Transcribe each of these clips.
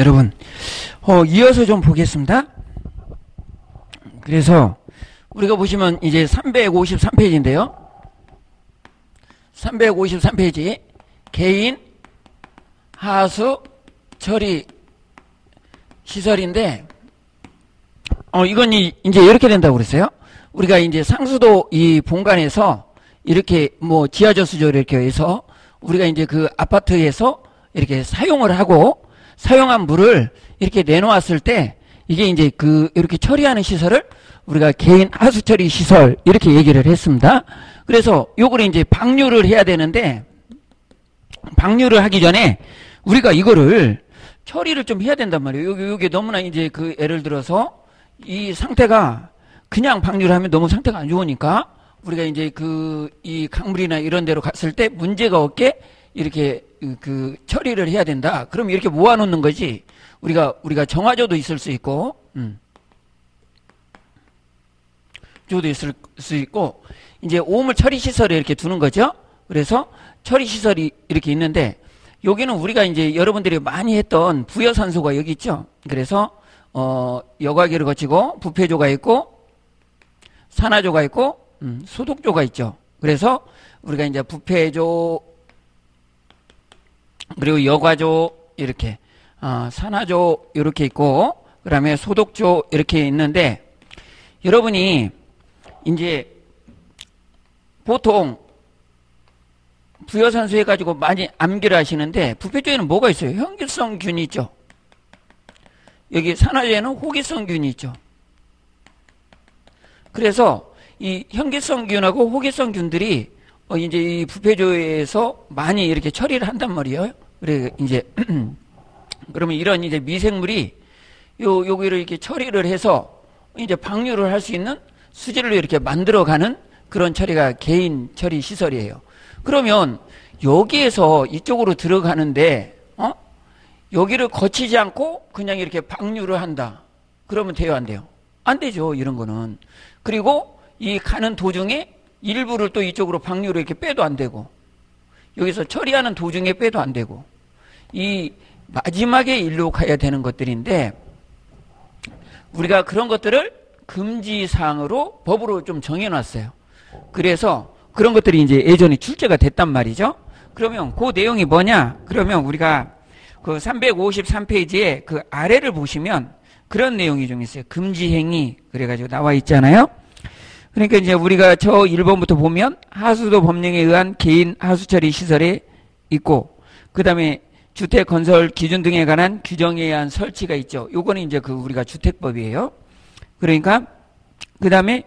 여러분, 어, 이어서 좀 보겠습니다. 그래서 우리가 보시면 이제 353페이지인데요. 353페이지 개인 하수 처리 시설인데 어 이건 이, 이제 이렇게 된다고 그랬어요. 우리가 이제 상수도 이 본관에서 이렇게 뭐 지하저수조 이렇게 해서 우리가 이제 그 아파트에서 이렇게 사용을 하고 사용한 물을 이렇게 내놓았을 때 이게 이제 그 이렇게 처리하는 시설을 우리가 개인 하수 처리 시설 이렇게 얘기를 했습니다. 그래서 요거를 이제 방류를 해야 되는데 방류를 하기 전에 우리가 이거를 처리를 좀 해야 된단 말이에요. 여기 여기 너무나 이제 그 예를 들어서 이 상태가 그냥 방류를 하면 너무 상태가 안 좋으니까 우리가 이제 그 이 강물이나 이런 데로 갔을 때 문제가 없게 이렇게 그 처리를 해야 된다. 그럼 이렇게 모아놓는 거지. 우리가 우리가 정화조도 있을 수 있고, 음. 조도 있을 수 있고, 이제 오물 처리 시설에 이렇게 두는 거죠. 그래서 처리 시설이 이렇게 있는데 여기는 우리가 이제 여러분들이 많이 했던 부여산소가 여기 있죠. 그래서 어 여과기를 거치고 부패조가 있고 산화조가 있고 음, 소독조가 있죠. 그래서 우리가 이제 부패조 그리고 여과조 이렇게 어, 산화조 이렇게 있고 그 다음에 소독조 이렇게 있는데 여러분이 이제 보통 부여산소 해가지고 많이 암기를 하시는데 부패조에는 뭐가 있어요? 현기성균이 있죠. 여기 산화조에는 호기성균이 있죠. 그래서 이 현기성균하고 호기성균들이 어 이제 이 부패조에서 많이 이렇게 처리를 한단 말이에요. 그래 이제 그러면 이런 이제 미생물이 요 여기를 이렇게 처리를 해서 이제 방류를 할 수 있는 수질을 이렇게 만들어가는 그런 처리가 개인 처리 시설이에요. 그러면 여기에서 이쪽으로 들어가는데 어? 여기를 거치지 않고 그냥 이렇게 방류를 한다. 그러면 돼요, 안 돼요? 안 되죠, 이런 거는. 그리고 이 가는 도중에 일부를 또 이쪽으로 방류를 이렇게 빼도 안 되고 여기서 처리하는 도중에 빼도 안 되고 이 마지막에 일로 가야 되는 것들인데 우리가 그런 것들을 금지사항으로 법으로 좀 정해놨어요. 그래서 그런 것들이 이제 예전에 출제가 됐단 말이죠. 그러면 그 내용이 뭐냐? 그러면 우리가 그 353페이지에 그 아래를 보시면 그런 내용이 좀 있어요. 금지행위 그래가지고 나와 있잖아요. 그러니까 이제 우리가 저 1번부터 보면 하수도 법령에 의한 개인 하수 처리 시설에 있고 그 다음에 주택 건설 기준 등에 관한 규정에 의한 설치가 있죠. 요거는 이제 그 우리가 주택법이에요. 그러니까 그 다음에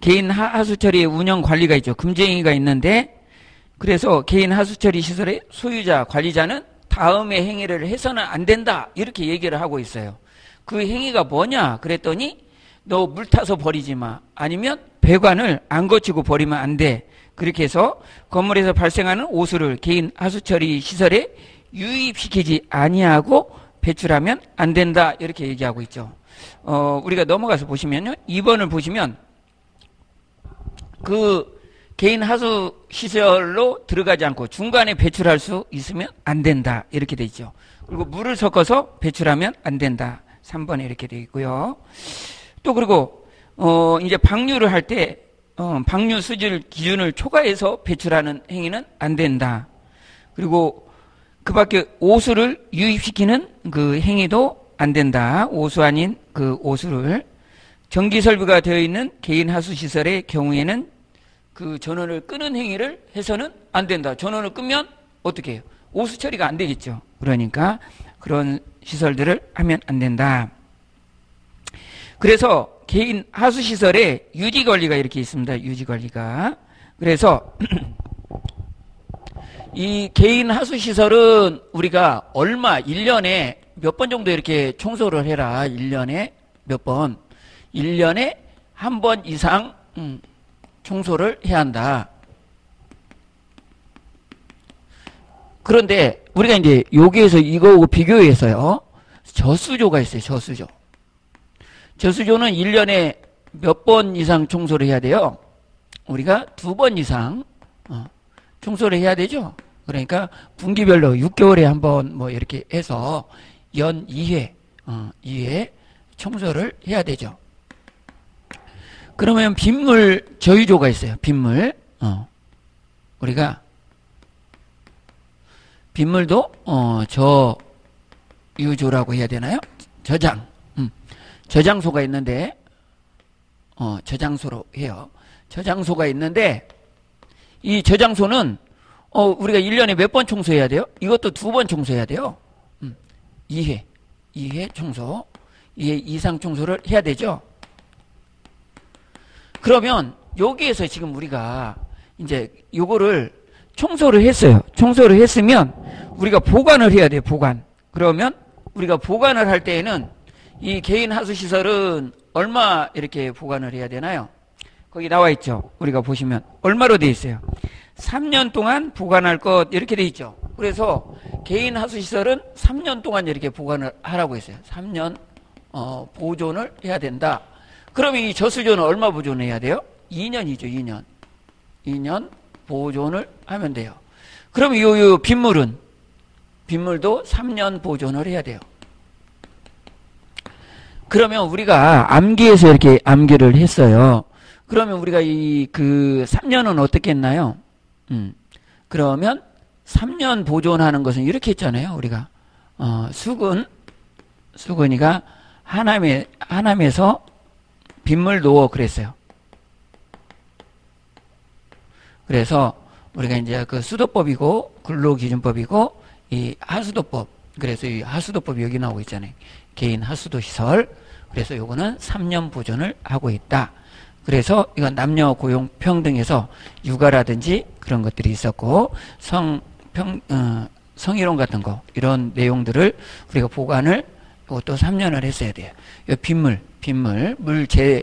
개인 하수 처리의 운영 관리가 있죠. 금지행위가 있는데 그래서 개인 하수 처리 시설의 소유자, 관리자는 다음의 행위를 해서는 안 된다. 이렇게 얘기를 하고 있어요. 그 행위가 뭐냐? 그랬더니 너 물 타서 버리지 마. 아니면 배관을 안 거치고 버리면 안 돼. 그렇게 해서 건물에서 발생하는 오수를 개인 하수 처리 시설에 유입시키지 아니하고 배출하면 안 된다. 이렇게 얘기하고 있죠. 어, 우리가 넘어가서 보시면요. 2번을 보시면 그 개인 하수 시설로 들어가지 않고 중간에 배출할 수 있으면 안 된다. 이렇게 돼 있죠. 그리고 물을 섞어서 배출하면 안 된다. 3번에 이렇게 돼 있고요. 또 그리고 어 이제 방류를 할때 어, 방류 수질 기준을 초과해서 배출하는 행위는 안 된다. 그리고 그 밖에 오수를 유입시키는 그 행위도 안 된다. 오수 아닌 그 오수를 전기 설비가 되어 있는 개인 하수 시설의 경우에는 그 전원을 끄는 행위를 해서는 안 된다. 전원을 끄면 어떻게 해요? 오수 처리가 안 되겠죠. 그러니까 그런 시설들을 하면 안 된다. 그래서 개인 하수 시설에 유지 관리가 이렇게 있습니다. 유지 관리가. 그래서 이 개인 하수 시설은 우리가 얼마 1년에 몇 번 정도 이렇게 청소를 해라. 1년에 몇 번. 1년에 한 번 이상 음, 청소를 해야 한다. 그런데 우리가 이제 여기에서 이거하고 비교해서요. 저수조가 있어요. 저수조. 저수조는 1년에 몇 번 이상 청소를 해야 돼요? 우리가 두 번 이상 어, 청소를 해야 되죠? 그러니까 분기별로 6개월에 한 번 뭐 이렇게 해서 연 2회, 어, 2회 청소를 해야 되죠. 그러면 빗물 저유조가 있어요. 빗물. 어. 우리가 빗물도 어, 저유조라고 해야 되나요? 저장. 음. 저장소가 있는데 어, 저장소로 해요. 저장소가 있는데 이 저장소는 어, 우리가 1년에 몇 번 청소해야 돼요? 이것도 두 번 청소해야 돼요. 음. 2회. 2회 청소. 2회 이상 청소를 해야 되죠. 그러면 여기에서 지금 우리가 이제 요거를 청소를 했어요. 청소를 했으면 우리가 보관을 해야 돼요. 보관. 그러면 우리가 보관을 할 때에는 이 개인 하수 시설은 얼마 이렇게 보관을 해야 되나요? 거기 나와 있죠. 우리가 보시면 얼마로 돼 있어요. 3년 동안 보관할 것 이렇게 돼 있죠. 그래서 개인 하수 시설은 3년 동안 이렇게 보관을 하라고 했어요. 3년 어, 보존을 해야 된다. 그러면 이 저수조는 얼마 보존해야 돼요? 2년이죠, 2년. 2년 보존을 하면 돼요. 그럼 요, 요 빗물은 빗물도 3년 보존을 해야 돼요. 그러면 우리가 암기에서 이렇게 암기를 했어요. 그러면 우리가 이 그 3년은 어떻게 했나요? 음. 그러면 3년 보존하는 것은 이렇게 했잖아요. 우리가 어, 수근 수근이가 하남에 하남에서 빗물 놓어 그랬어요. 그래서 우리가 이제 그 수도법이고 근로기준법이고 이 하수도법 그래서 이 하수도법이 여기 나오고 있잖아요. 개인 하수도 시설 그래서 요거는 3년 보존을 하고 있다. 그래서 이건 남녀 고용 평등에서 육아라든지 그런 것들이 있었고 성평 어, 성희롱 같은 거 이런 내용들을 우리가 보관을 이것도 3년을 했어야 돼요. 이 빗물 빗물, 물 재,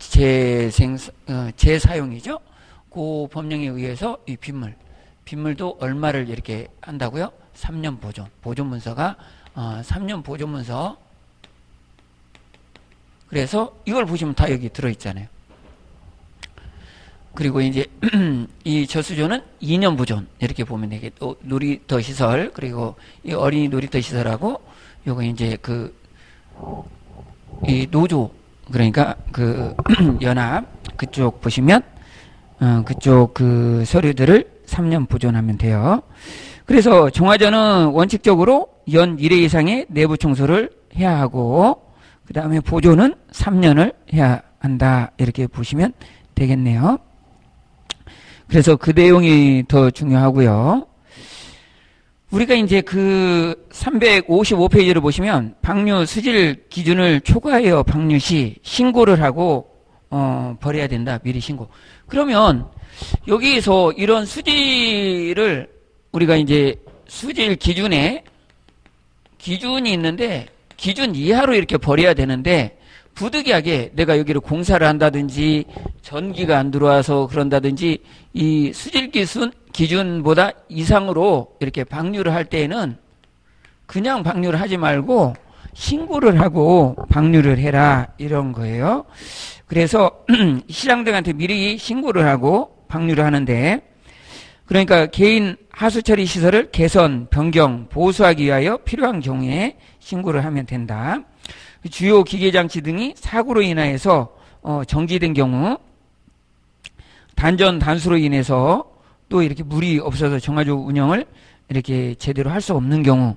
재생, 어, 재사용이죠. 그 법령에 의해서 이 빗물, 빗물도 얼마를 이렇게 한다고요? 3년 보존, 보존 문서가 어, 3년 보존 문서. 그래서 이걸 보시면 다 여기 들어있잖아요. 그리고 이제 이 저수조는 2년 보존 이렇게 보면 되겠고 놀이터 시설 그리고 이 어린이 놀이터 시설하고 요거 이제 그 이 노조 그러니까 그 연합 그쪽 보시면 어, 그쪽 그 서류들을 3년 보존하면 돼요. 그래서 종화전은 원칙적으로 연 1회 이상의 내부 청소를 해야 하고 그 다음에 보존은 3년을 해야 한다 이렇게 보시면 되겠네요. 그래서 그 내용이 더 중요하고요. 우리가 이제 그 355페이지를 보시면 방류 수질 기준을 초과하여 방류 시 신고를 하고 어, 버려야 된다. 미리 신고. 그러면 여기에서 이런 수질을 우리가 이제 수질 기준에 기준이 있는데 기준 이하로 이렇게 버려야 되는데 부득이하게 내가 여기를 공사를 한다든지 전기가 안 들어와서 그런다든지 이 수질 기준 기준보다 이상으로 이렇게 방류를 할 때에는 그냥 방류를 하지 말고 신고를 하고 방류를 해라 이런 거예요. 그래서 시장들한테 미리 신고를 하고 방류를 하는데 그러니까 개인 하수 처리 시설을 개선, 변경, 보수하기 위하여 필요한 경우에 신고를 하면 된다. 주요 기계 장치 등이 사고로 인하여서 어, 정지된 경우 단전 단수로 인해서 또 이렇게 물이 없어서 정화조 운영을 이렇게 제대로 할 수 없는 경우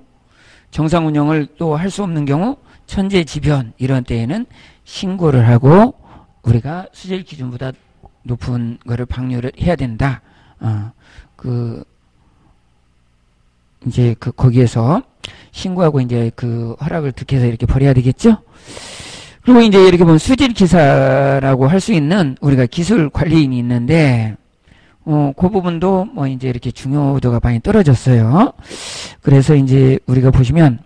정상 운영을 또 할 수 없는 경우 천재 지변 이런 때에는 신고를 하고 우리가 수질 기준보다 높은 거를 방류를 해야 된다. 어, 그 이제 그 거기에서 신고하고 이제 그 허락을 득해서 이렇게 버려야 되겠죠? 그리고 이제 이렇게 보면 수질 기사라고 할 수 있는 우리가 기술 관리인이 있는데 어, 그 부분도 뭐 이제 이렇게 중요도가 많이 떨어졌어요. 그래서 이제 우리가 보시면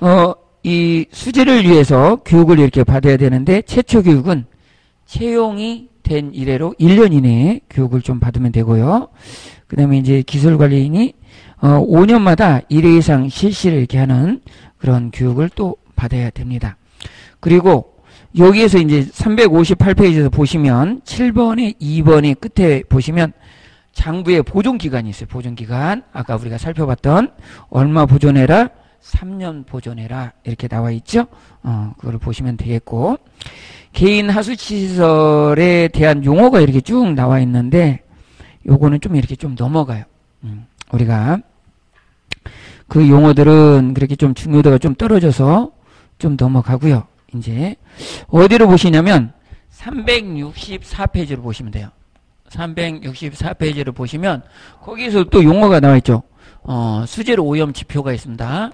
어, 이 수질을 위해서 교육을 이렇게 받아야 되는데 최초 교육은 채용이 된 이래로 1년 이내에 교육을 좀 받으면 되고요. 그 다음에 이제 기술관리인이 어, 5년마다 1회 이상 실시를 이렇게 하는 그런 교육을 또 받아야 됩니다. 그리고 여기에서 이제 358페이지에서 보시면 7번에 2번의 끝에 보시면 장부에 보존 기간이 있어요. 보존 기간. 아까 우리가 살펴봤던 얼마 보존해라? 3년 보존해라. 이렇게 나와 있죠. 어, 그걸 보시면 되겠고. 개인 하수치 시설에 대한 용어가 이렇게 쭉 나와 있는데 요거는 좀 이렇게 좀 넘어가요. 음, 우리가 그 용어들은 그렇게 좀 중요도가 좀 떨어져서 좀 넘어가고요. 이제 어디로 보시냐면 364페이지로 보시면 돼요. 364페이지를 보시면 거기서 또 용어가 나와 있죠. 어, 수질 오염 지표가 있습니다.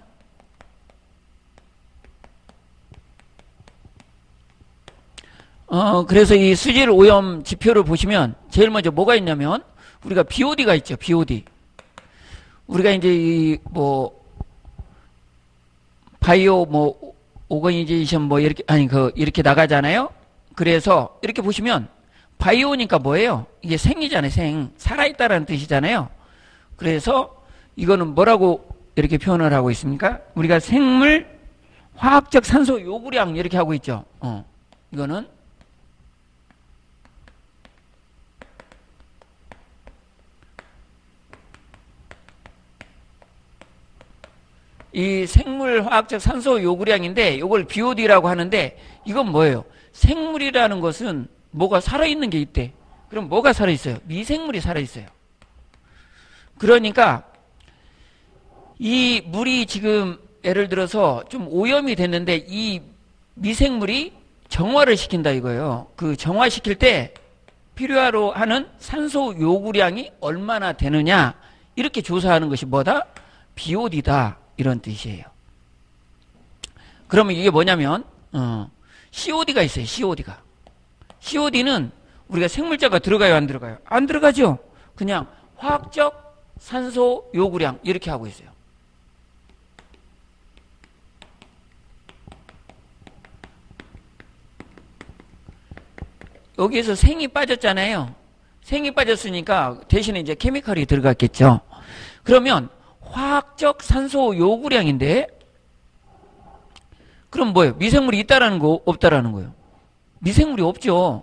어, 그래서 이 수질 오염 지표를 보시면 제일 먼저 뭐가 있냐면 우리가 BOD가 있죠. BOD. 우리가 이제 이 뭐 바이오 뭐 오거니제이션 뭐 이렇게 아니 그 이렇게 나가잖아요. 그래서 이렇게 보시면 바이오니까 뭐예요? 이게 생이잖아요. 생. 살아있다라는 뜻이잖아요. 그래서 이거는 뭐라고 이렇게 표현을 하고 있습니까? 우리가 생물 화학적 산소 요구량 이렇게 하고 있죠. 어. 이거는 이 생물 화학적 산소 요구량인데 이걸 BOD라고 하는데 이건 뭐예요? 생물이라는 것은 뭐가 살아있는 게 있대. 그럼 뭐가 살아있어요? 미생물이 살아있어요. 그러니까 이 물이 지금 예를 들어서 좀 오염이 됐는데 이 미생물이 정화를 시킨다 이거예요. 그 정화시킬 때 필요하로 하는 산소 요구량이 얼마나 되느냐 이렇게 조사하는 것이 뭐다? BOD다. 이런 뜻이에요. 그러면 이게 뭐냐면 어, COD가 있어요. COD가. COD는 우리가 생물자가 들어가요, 안 들어가요? 안 들어가죠. 그냥 화학적 산소 요구량 이렇게 하고 있어요. 여기에서 생이 빠졌잖아요. 생이 빠졌으니까 대신에 이제 케미컬이 들어갔겠죠. 그러면 화학적 산소 요구량인데 그럼 뭐예요? 미생물이 있다라는 거 없다라는 거예요? 미생물이 없죠.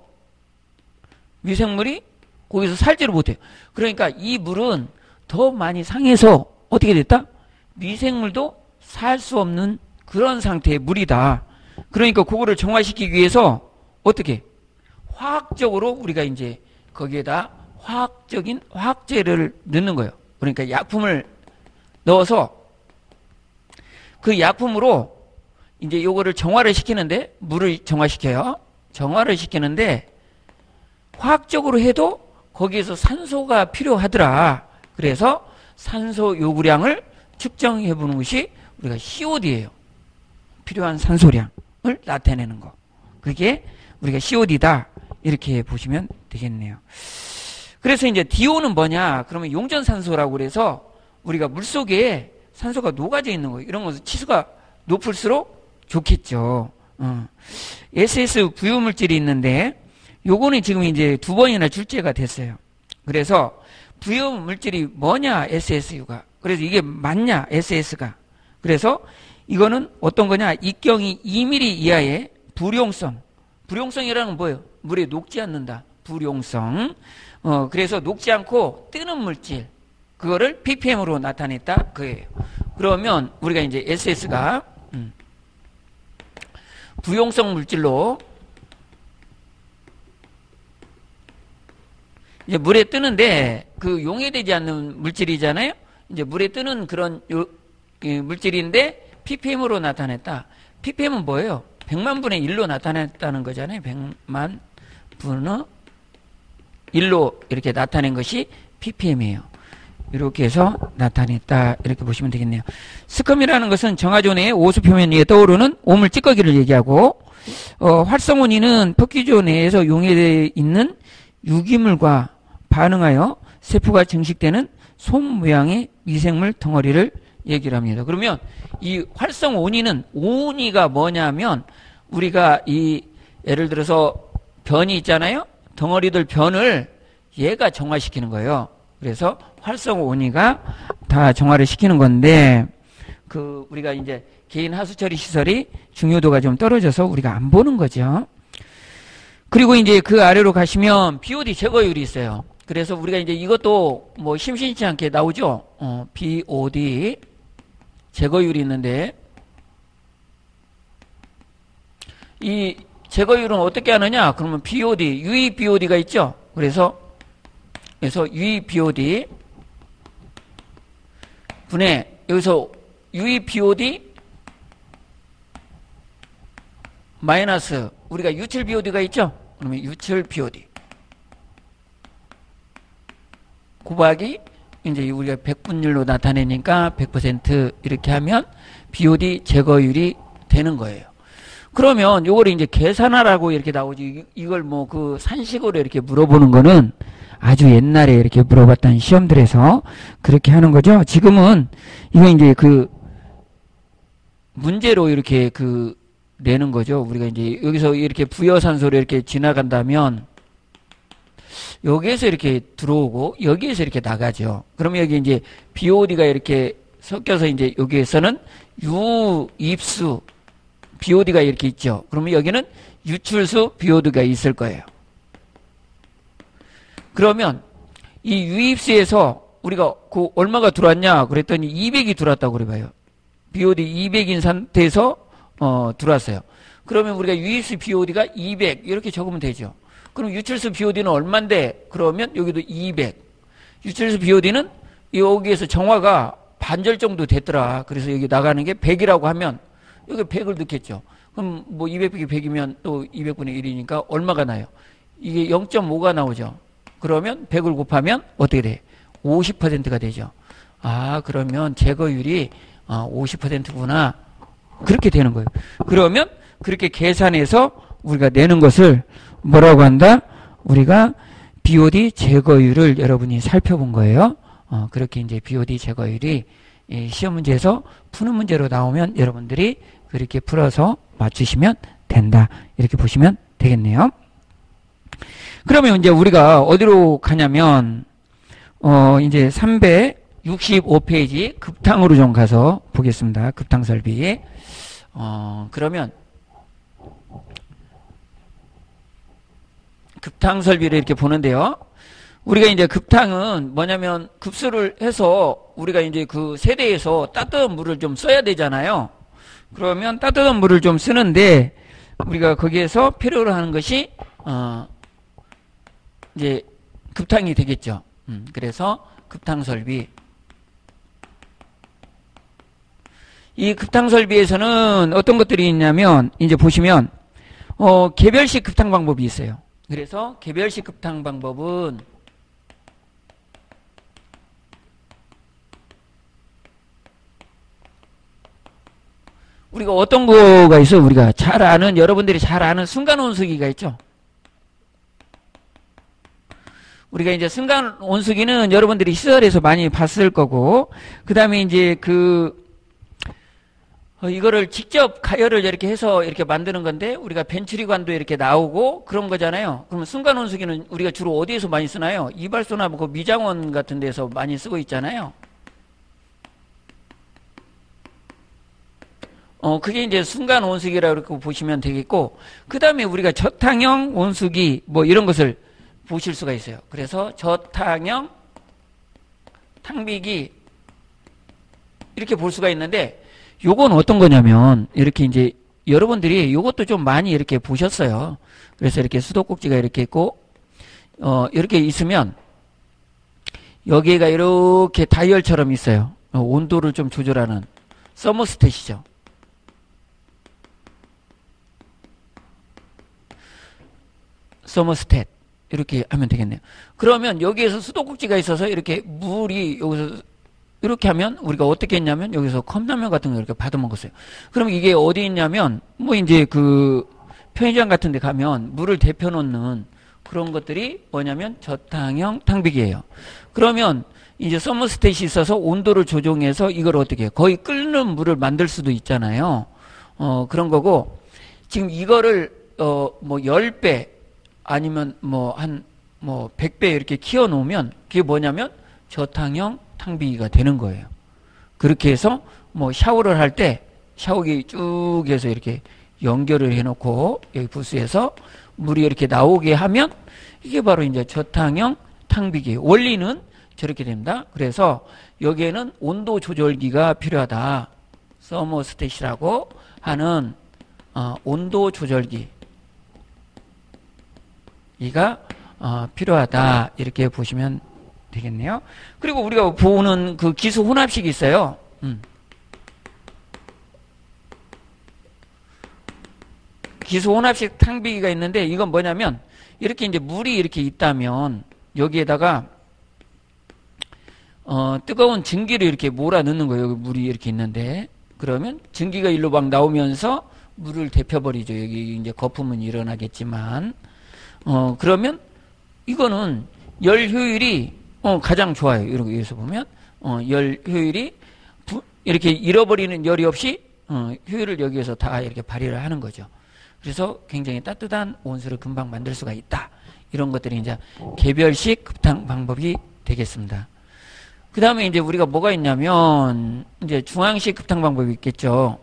미생물이 거기서 살지를 못해요. 그러니까 이 물은 더 많이 상해서 어떻게 됐다? 미생물도 살 수 없는 그런 상태의 물이다. 그러니까 그거를 정화시키기 위해서 어떻게? 화학적으로 우리가 이제 거기에다 화학적인 화학제를 넣는 거예요. 그러니까 약품을 넣어서 그 약품으로 이제 요거를 정화를 시키는데 물을 정화시켜요. 정화를 시키는데 화학적으로 해도 거기에서 산소가 필요하더라. 그래서 산소 요구량을 측정해 보는 것이 우리가 COD예요. 필요한 산소량을 나타내는 거. 그게 우리가 COD다. 이렇게 보시면 되겠네요. 그래서 이제 DO는 뭐냐? 그러면 용전산소라고 그래서 우리가 물 속에 산소가 녹아져 있는 거예요. 이런 것은 치수가 높을수록 좋겠죠. 어. SS 부유물질이 있는데 요거는 지금 이제 두 번이나 출제가 됐어요. 그래서 부유물질이 뭐냐 SSU가 그래서 이게 맞냐 SS가 그래서 이거는 어떤 거냐 입경이 2mm 이하의 불용성 불용성이라는 건 뭐예요? 물에 녹지 않는다. 불용성. 어, 그래서 녹지 않고 뜨는 물질. 그거를 ppm으로 나타냈다 그예요. 그러면 우리가 이제 SS가 음, 부용성 물질로 이제 물에 뜨는데 그 용해되지 않는 물질이잖아요. 이제 물에 뜨는 그런 요, 물질인데 ppm으로 나타냈다. ppm은 뭐예요? 100만 분의 1로 나타냈다는 거잖아요. 100만 분의 1로 이렇게 나타낸 것이 ppm이에요. 이렇게 해서 나타냈다 이렇게 보시면 되겠네요. 스컴이라는 것은 정화존의 오수 표면 위에 떠오르는 오물 찌꺼기를 얘기하고 어, 활성온이는 퍽기조 내에서 용해되어 있는 유기물과 반응하여 세포가 증식되는 솜 모양의 미생물 덩어리를 얘기를 합니다. 그러면 이 활성온이는 온이가 뭐냐면 우리가 이 예를 들어서 변이 있잖아요. 덩어리들 변을 얘가 정화시키는 거예요. 그래서 활성 온이가 다 정화를 시키는 건데 그 우리가 이제 개인 하수 처리 시설이 중요도가 좀 떨어져서 우리가 안 보는 거죠. 그리고 이제 그 아래로 가시면 BOD 제거율이 있어요. 그래서 우리가 이제 이것도 뭐 심심치 않게 나오죠. 어, BOD 제거율이 있는데 이 제거율은 어떻게 하느냐? 그러면 BOD, 유입 BOD가 있죠. 그래서 그래서 유입 BOD 분의 여기서 유입 BOD 마이너스 우리가 유출 BOD가 있죠. 그러면 유출 BOD 곱하기 이제 우리가 백분율로 나타내니까 100% 이렇게 하면 BOD 제거율이 되는 거예요. 그러면 요걸 이제 계산하라고 이렇게 나오지 이걸 뭐 그 산식으로 이렇게 물어보는 거는 아주 옛날에 이렇게 물어봤던 시험들에서 그렇게 하는 거죠. 지금은 이거 이제 그 문제로 이렇게 그 내는 거죠. 우리가 이제 여기서 이렇게 부여산소로 이렇게 지나간다면 여기에서 이렇게 들어오고 여기에서 이렇게 나가죠. 그러면 여기 이제 BOD가 이렇게 섞여서 이제 여기에서는 유입수 BOD가 이렇게 있죠. 그러면 여기는 유출수 BOD가 있을 거예요. 그러면 이 유입수에서 우리가 그 얼마가 들어왔냐 그랬더니 200이 들어왔다고 그래봐요. BOD 200인 상태에서 어, 들어왔어요. 그러면 우리가 유입수 BOD가 200 이렇게 적으면 되죠. 그럼 유출수 BOD는 얼만데? 그러면 여기도 200. 유출수 BOD는 여기에서 정화가 반절 정도 됐더라. 그래서 여기 나가는 게 100이라고 하면 여기 100을 넣겠죠. 그럼 뭐 200이 100이면 또 200분의 1이니까 얼마가 나요? 이게 0.5가 나오죠. 그러면 100을 곱하면 어떻게 돼? 50%가 되죠. 아, 그러면 제거율이 50%구나. 아, 그렇게 되는 거예요. 그러면 그렇게 계산해서 우리가 내는 것을 뭐라고 한다? 우리가 BOD 제거율을 여러분이 살펴본 거예요. 어, 그렇게 이제 BOD 제거율이 시험 문제에서 푸는 문제로 나오면 여러분들이 그렇게 풀어서 맞추시면 된다. 이렇게 보시면 되겠네요. 그러면 이제 우리가 어디로 가냐면 어 이제 365페이지 급탕으로 좀 가서 보겠습니다. 급탕 설비. 어 그러면 급탕 설비를 이렇게 보는데요. 우리가 이제 급탕은 뭐냐면 급수를 해서 우리가 이제 그 세대에서 따뜻한 물을 좀 써야 되잖아요. 그러면 따뜻한 물을 좀 쓰는데 우리가 거기에서 필요로 하는 것이 어 이제 급탕이 되겠죠. 음, 그래서 급탕 설비. 이 급탕 설비에서는 어떤 것들이 있냐면 이제 보시면 어 개별식 급탕 방법이 있어요. 그래서 개별식 급탕 방법은 우리가 어떤 거가 있어? 우리가 잘 아는 여러분들이 잘 아는 순간 온수기가 있죠. 우리가 이제 순간 온수기는 여러분들이 시설에서 많이 봤을 거고 그 다음에 이제 그 어, 이거를 직접 가열을 이렇게 해서 이렇게 만드는 건데 우리가 벤츄리관도 이렇게 나오고 그런 거잖아요. 그러면 순간 온수기는 우리가 주로 어디에서 많이 쓰나요? 이발소나 뭐그 미장원 같은 데서 많이 쓰고 있잖아요. 어, 그게 이제 순간 온수기라고 보시면 되겠고, 그 다음에 우리가 저탕형 온수기, 뭐 이런 것을 보실 수가 있어요. 그래서 저탕형 탕비기, 이렇게 볼 수가 있는데, 요건 어떤 거냐면, 이렇게 이제 여러분들이 요것도 좀 많이 이렇게 보셨어요. 그래서 이렇게 수도꼭지가 이렇게 있고, 어, 이렇게 있으면, 여기가 이렇게 다이얼처럼 있어요. 어, 온도를 좀 조절하는 서모스탯이죠. 서모스탯 이렇게 하면 되겠네요. 그러면 여기에서 수도꼭지가 있어서 이렇게 물이 여기서 이렇게 하면 우리가 어떻게 했냐면 여기서 컵라면 같은 거 이렇게 받아 먹었어요. 그럼 이게 어디 있냐면 뭐 이제 그 편의점 같은 데 가면 물을 데펴 놓는 그런 것들이 뭐냐면 저탕형 탕비기예요. 그러면 이제 서머스탯이 있어서 온도를 조정해서 이걸 어떻게 해요? 거의 끓는 물을 만들 수도 있잖아요. 어 그런 거고 지금 이거를 어 뭐 10배 아니면 뭐 한뭐 뭐 100배 이렇게 키워 놓으면 그게 뭐냐면 저탕형 탕비기가 되는 거예요. 그렇게 해서 뭐 샤워를 할 때 샤워기 쭉 해서 이렇게 연결을 해 놓고 여기 부스에서 물이 이렇게 나오게 하면 이게 바로 이제 저탕형 탕비기 원리는 저렇게 됩니다. 그래서 여기에는 온도 조절기가 필요하다. 서머스탯이라고 하는 어, 온도 조절기 이가 어, 필요하다 이렇게 보시면 되겠네요. 그리고 우리가 보는 그 기수 혼합식이 있어요. 음. 기수 혼합식 탕비기가 있는데 이건 뭐냐면 이렇게 이제 물이 이렇게 있다면 여기에다가 어, 뜨거운 증기를 이렇게 몰아 넣는 거예요. 여기 물이 이렇게 있는데 그러면 증기가 일로 막 나오면서 물을 데펴버리죠. 여기 이제 거품은 일어나겠지만 어, 그러면 이거는 열 효율이 어, 가장 좋아요. 이렇게 여기서 보면 어, 열 효율이 부, 이렇게 잃어버리는 열이 없이 어, 효율을 여기에서 다 이렇게 발휘를 하는 거죠. 그래서 굉장히 따뜻한 온수를 금방 만들 수가 있다. 이런 것들이 이제 개별식 급탕 방법이 되겠습니다. 그 다음에 이제 우리가 뭐가 있냐면 이제 중앙식 급탕 방법이 있겠죠.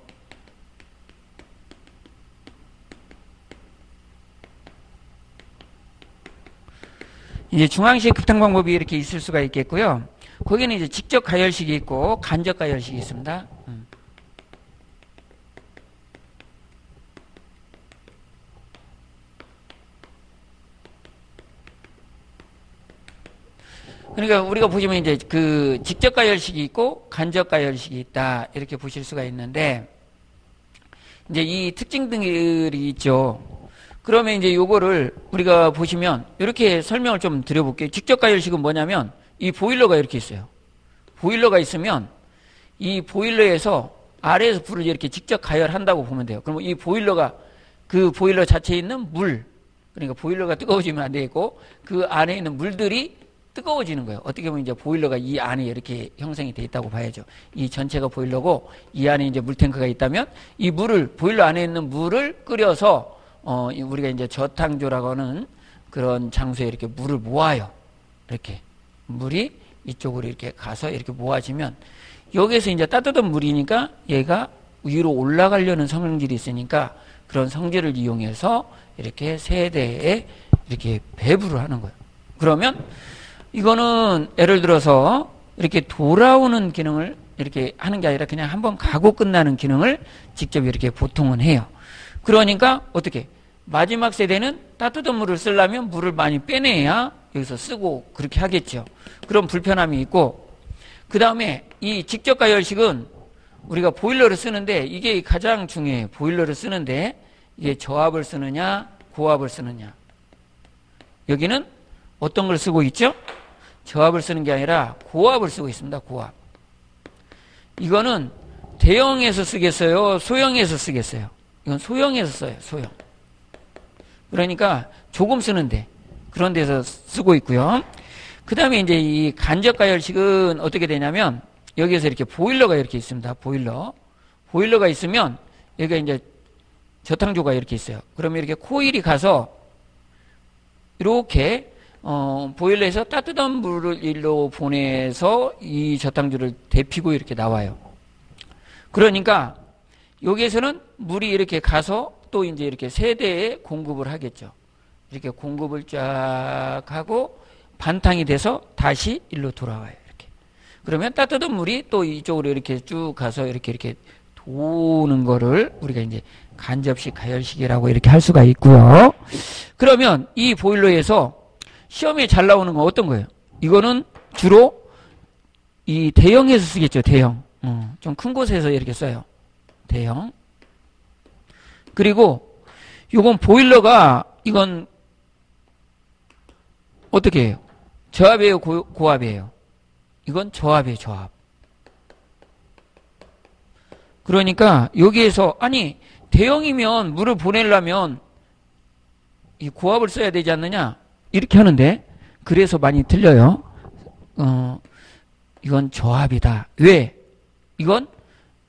이제 중앙식 급탕 방법이 이렇게 있을 수가 있겠고요. 거기는 이제 직접 가열식이 있고 간접 가열식이 있습니다. 음. 그러니까 우리가 보시면 이제 그 직접 가열식이 있고 간접 가열식이 있다 이렇게 보실 수가 있는데 이제 이 특징들이 있죠. 그러면 이제 요거를 우리가 보시면 이렇게 설명을 좀 드려볼게요. 직접 가열식은 뭐냐면 이 보일러가 이렇게 있어요. 보일러가 있으면 이 보일러에서 아래에서 불을 이렇게 직접 가열한다고 보면 돼요. 그러면 이 보일러가 그 보일러 자체에 있는 물 그러니까 보일러가 뜨거워지면 안 되겠고 그 안에 있는 물들이 뜨거워지는 거예요. 어떻게 보면 이제 보일러가 이 안에 이렇게 형성이 돼 있다고 봐야죠. 이 전체가 보일러고 이 안에 이제 물탱크가 있다면 이 물을 보일러 안에 있는 물을 끓여서 어 우리가 이제 저탕조라고 하는 그런 장소에 이렇게 물을 모아요. 이렇게 물이 이쪽으로 이렇게 가서 이렇게 모아지면 여기에서 이제 따뜻한 물이니까 얘가 위로 올라가려는 성질이 있으니까 그런 성질을 이용해서 이렇게 세대에 이렇게 배부를 하는 거예요. 그러면 이거는 예를 들어서 이렇게 돌아오는 기능을 이렇게 하는 게 아니라 그냥 한번 가고 끝나는 기능을 직접 이렇게 보통은 해요. 그러니까 어떻게 마지막 세대는 따뜻한 물을 쓰려면 물을 많이 빼내야 여기서 쓰고 그렇게 하겠죠. 그런 불편함이 있고 그 다음에 이 직접 가열식은 우리가 보일러를 쓰는데 이게 가장 중요해요. 보일러를 쓰는데 이게 저압을 쓰느냐 고압을 쓰느냐 여기는 어떤 걸 쓰고 있죠? 저압을 쓰는 게 아니라 고압을 쓰고 있습니다. 고압. 이거는 대형에서 쓰겠어요? 소형에서 쓰겠어요? 이건 소형에서 써요. 소형. 그러니까 조금 쓰는데 그런 데서 쓰고 있고요. 그 다음에 이제 이 간접가열식은 어떻게 되냐면 여기에서 이렇게 보일러가 이렇게 있습니다. 보일러. 보일러가 있으면 여기가 이제 저탕조가 이렇게 있어요. 그러면 이렇게 코일이 가서 이렇게 어, 보일러에서 따뜻한 물을 일로 보내서 이 저탕주를 데피고 이렇게 나와요. 그러니까 여기에서는 물이 이렇게 가서 또 이제 이렇게 세대에 공급을 하겠죠. 이렇게 공급을 쫙 하고 반탕이 돼서 다시 일로 돌아와요. 이렇게. 그러면 따뜻한 물이 또 이쪽으로 이렇게 쭉 가서 이렇게 이렇게 도는 거를 우리가 이제 간접식 가열식이라고 이렇게 할 수가 있고요. 그러면 이 보일러에서 시험에 잘 나오는 건 어떤 거예요? 이거는 주로 이 대형에서 쓰겠죠. 대형. 어, 좀큰 곳에서 이렇게 써요. 대형. 그리고 이건 보일러가 이건 어떻게 해요? 저압이에요? 고, 고압이에요? 이건 저압이에요. 저압. 그러니까 여기에서 아니 대형이면 물을 보내려면 이 고압을 써야 되지 않느냐? 이렇게 하는데 그래서 많이 틀려요. 어, 이건 저압이다. 왜? 이건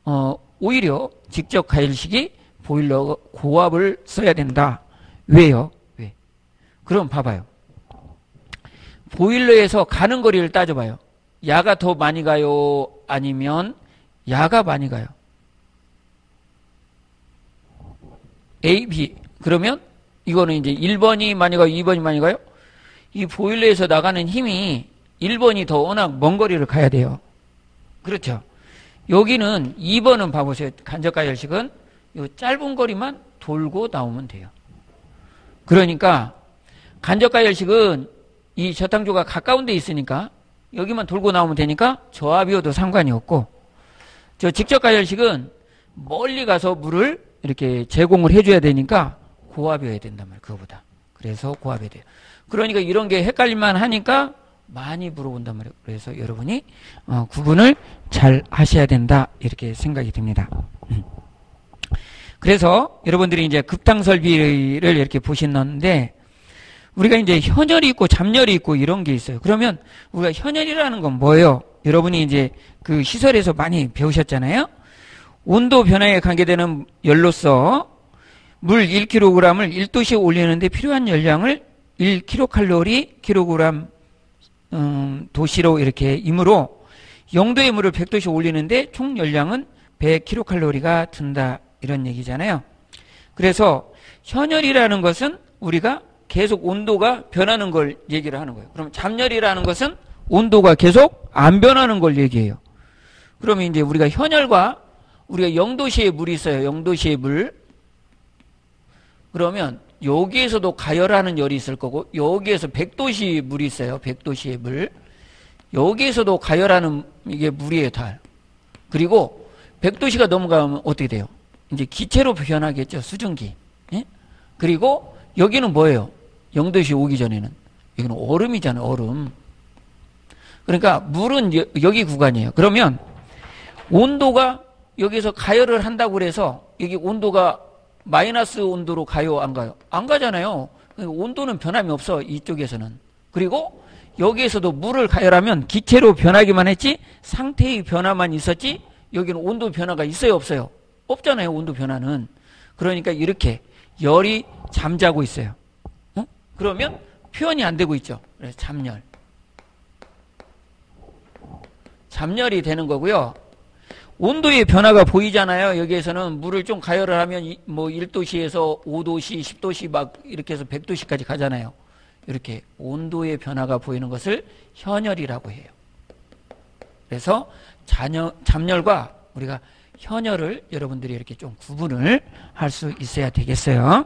어, 오히려 직접 가열식이 보일러 고압을 써야 된다. 왜요? 왜? 그럼 봐봐요. 보일러에서 가는 거리를 따져봐요. 야가 더 많이 가요? 아니면 야가 많이 가요? A, B. 그러면 이거는 이제 1번이 많이 가요? 2번이 많이 가요? 이 보일러에서 나가는 힘이 1번이 더 워낙 먼 거리를 가야 돼요. 그렇죠. 여기는 2번은 봐보세요. 간접가 열식은 이 짧은 거리만 돌고 나오면 돼요. 그러니까 간접가 열식은 이 저탕조가 가까운 데 있으니까 여기만 돌고 나오면 되니까 저압이어도 상관이 없고 저 직접가 열식은 멀리 가서 물을 이렇게 제공을 해줘야 되니까 고압이어야 된단 말이에요. 그거보다. 그래서 고압이 돼요. 그러니까 이런 게 헷갈릴만 하니까 많이 물어본단 말이에요. 그래서 여러분이 어, 구분을 잘 하셔야 된다 이렇게 생각이 듭니다. 음. 그래서 여러분들이 이제 급탕 설비를 이렇게 보시는데 우리가 이제 현열이 있고 잡열이 있고 이런 게 있어요. 그러면 우리가 현열이라는 건 뭐예요? 여러분이 이제 그 시설에서 많이 배우셨잖아요. 온도 변화에 관계되는 열로서 물 1kg을 1도씩 올리는데 필요한 열량을 1kcal kg 음, 도시로 이렇게 임으로 0도의 물을 100도씩 올리는데 총 열량은 100kcal가 든다 이런 얘기잖아요. 그래서 현열이라는 것은 우리가 계속 온도가 변하는 걸 얘기를 하는 거예요. 그럼 잡열이라는 것은 온도가 계속 안 변하는 걸 얘기해요. 그러면 이제 우리가 현열과 우리가 0도시의 물이 있어요. 0도시의 물. 그러면 여기에서도 가열하는 열이 있을 거고 여기에서 100도시 물이 있어요. 100도시의 물. 여기에서도 가열하는 이게 물이에요. 달. 그리고 100도시가 넘어가면 어떻게 돼요? 이제 기체로 변하겠죠. 수증기. 예? 그리고 여기는 뭐예요? 0도시 오기 전에는. 여기는 얼음이잖아요. 얼음. 그러니까 물은 여기 구간이에요. 그러면 온도가 여기서 가열을 한다고 그래서 여기 온도가 마이너스 온도로 가요 안 가요? 안 가잖아요. 온도는 변함이 없어 이쪽에서는. 그리고 여기에서도 물을 가열하면 기체로 변하기만 했지 상태의 변화만 있었지 여기는 온도 변화가 있어요 없어요? 없잖아요 온도 변화는. 그러니까 이렇게 열이 잠자고 있어요. 어? 그러면 표현이 안 되고 있죠. 그래서 잠열. 잠열이 되는 거고요. 온도의 변화가 보이잖아요. 여기에서는 물을 좀 가열을 하면 뭐 1도시에서 5도시, 10도시 막 이렇게 해서 100도시까지 가잖아요. 이렇게 온도의 변화가 보이는 것을 현열이라고 해요. 그래서 잔여, 잠열과 우리가 현열을 여러분들이 이렇게 좀 구분을 할 수 있어야 되겠어요.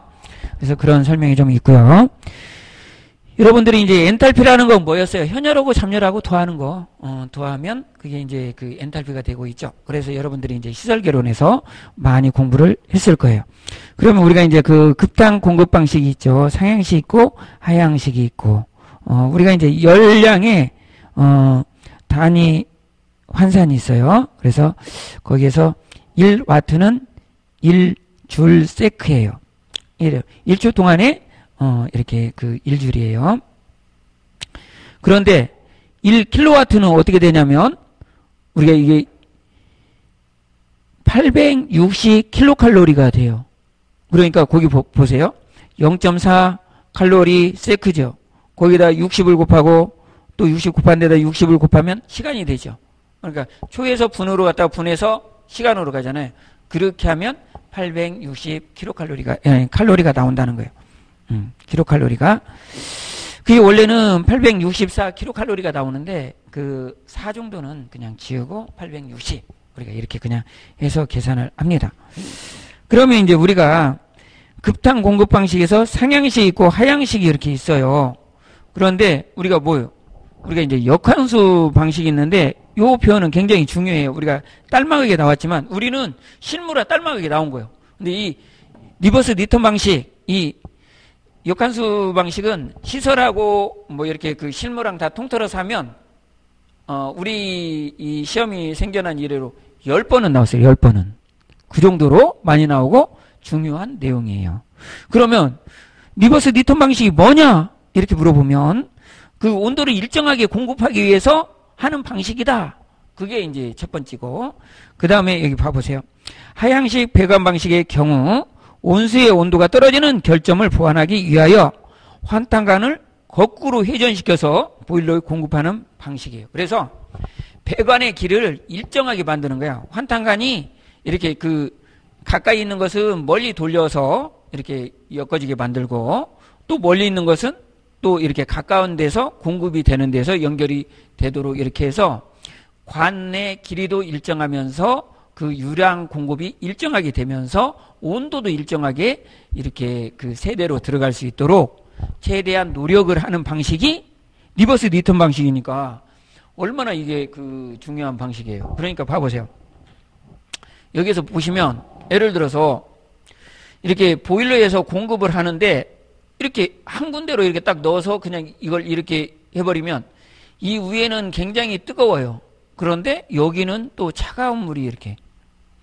그래서 그런 설명이 좀 있고요. 여러분들이 이제 엔탈피라는 건 뭐였어요? 현열하고 잠열하고 더하는 거. 어, 더하면 그게 이제 그 엔탈피가 되고 있죠. 그래서 여러분들이 이제 시설개론에서 많이 공부를 했을 거예요. 그러면 우리가 이제 그 급당 공급 방식이 있죠. 상향식 있고 하향식이 있고, 어, 우리가 이제 열량의, 어, 단위 환산이 있어요. 그래서 거기에서 1와트는 1줄 세크예요. 1초 동안에 어, 이렇게 그 1줄이에요. 그런데 1킬로와트는 어떻게 되냐면 우리가 이게 860 킬로칼로리가 돼요. 그러니까 거기 보, 보세요. 0.4 칼로리 세크죠. 거기다 60을 곱하고 또 60 곱한 데다 60을 곱하면 시간이 되죠. 그러니까 초에서 분으로 갔다가 분해서 시간으로 가잖아요. 그렇게 하면 860 킬로칼로리가 예, 칼로리가 나온다는 거예요. 음, 킬로칼로리가 그게 원래는 864 킬로칼로리가 나오는데 그 4 정도는 그냥 지우고 860 우리가 이렇게 그냥 해서 계산을 합니다. 그러면 이제 우리가 급탕 공급 방식에서 상향식 있고 하향식이 이렇게 있어요. 그런데 우리가 뭐요? 우리가 이제 역환수 방식이 있는데 요 표현은 굉장히 중요해요. 우리가 짤막하게 나왔지만 우리는 실무라 짤막하게 나온 거예요. 근데 이 reverse return 방식, 이 역환수 방식은 시설하고 뭐 이렇게 그 실무랑 다 통틀어서 하면 어 우리 이 시험이 생겨난 이래로 10번은 나왔어요. 10번은. 그 정도로 많이 나오고 중요한 내용이에요. 그러면 reverse return 방식이 뭐냐? 이렇게 물어보면 그 온도를 일정하게 공급하기 위해서 하는 방식이다. 그게 이제 첫 번째고 그 다음에 여기 봐보세요. 하향식 배관 방식의 경우 온수의 온도가 떨어지는 결점을 보완하기 위하여 환탄관을 거꾸로 회전시켜서 보일러에 공급하는 방식이에요. 그래서 배관의 길을 일정하게 만드는 거야. 환탄관이 이렇게 그 가까이 있는 것은 멀리 돌려서 이렇게 엮어지게 만들고 또 멀리 있는 것은 또 이렇게 가까운 데서 공급이 되는 데서 연결이 되도록 이렇게 해서 관내 길이도 일정하면서 그 유량 공급이 일정하게 되면서 온도도 일정하게 이렇게 그 세대로 들어갈 수 있도록 최대한 노력을 하는 방식이 reverse return 방식이니까 얼마나 이게 그 중요한 방식이에요. 그러니까 봐보세요. 여기서 보시면 예를 들어서 이렇게 보일러에서 공급을 하는데 이렇게 한 군데로 이렇게 딱 넣어서 그냥 이걸 이렇게 해버리면 이 위에는 굉장히 뜨거워요. 그런데 여기는 또 차가운 물이 이렇게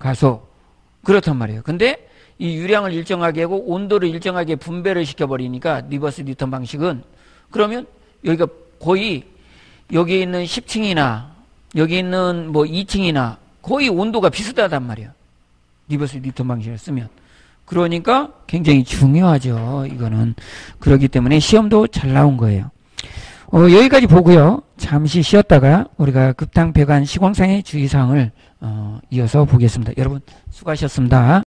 가서 그렇단 말이에요. 근데 이 유량을 일정하게 하고 온도를 일정하게 분배를 시켜버리니까 reverse return 방식은 그러면 여기가 거의 여기 있는 10층이나 여기 있는 뭐 2층이나 거의 온도가 비슷하단 말이에요. reverse return 방식을 쓰면. 그러니까 굉장히 중요하죠. 이거는. 그렇기 때문에 시험도 잘 나온 거예요. 어, 여기까지 보고요. 잠시 쉬었다가 우리가 급탕 배관 시공상의 주의사항을 어, 이어서 보겠습니다. 여러분 수고하셨습니다.